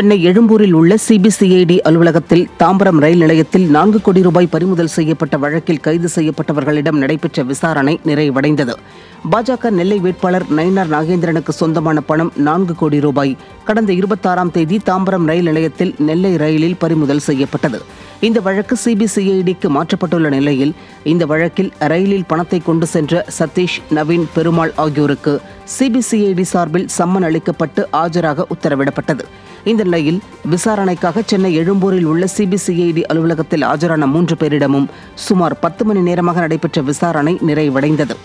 சென்னை எழும்பூரில் உள்ள சிபிசிஐடி அலுவலகத்தில் தாம்பரம் ரயில் நிலையத்தில் நான்கு கோடி ரூபாய் பறிமுதல் செய்யப்பட்ட வழக்கில் கைது செய்யப்பட்டவர்களிடம் நடைபெற்ற விசாரணை நிறைவடைந்தது. பாஜக நெல்லை வேட்பாளர் நயினார் நாகேந்திரனுக்கு சொந்தமான பணம் நான்கு கோடி ரூபாய். கடந்த இருபத்தாறாம் தேதி தாம்பரம் ரயில் நிலையத்தில் நெல்லை ரயிலில் பறிமுதல் செய்யப்பட்டது. இந்த வழக்கு சிபிசிஐடிக்கு மாற்றப்பட்டுள்ள நிலையில் இந்த வழக்கில் ரயிலில் பணத்தை கொண்டு சென்ற சதீஷ் நவீன் பெருமாள் ஆகியோருக்கு சிபிசிஐடி சார்பில் சம்மன் அளிக்கப்பட்டு ஆஜராக உத்தரவிடப்பட்டது. இந்த நிலையில் விசாரணைக்காக சென்னை எழும்பூரில் உள்ள சிபிசிஐடி அலுவலகத்தில் ஆஜரான மூன்று பேரிடமும் சுமார் பத்து மணி நேரமாக நடைபெற்ற விசாரணை நிறைவடைந்தது.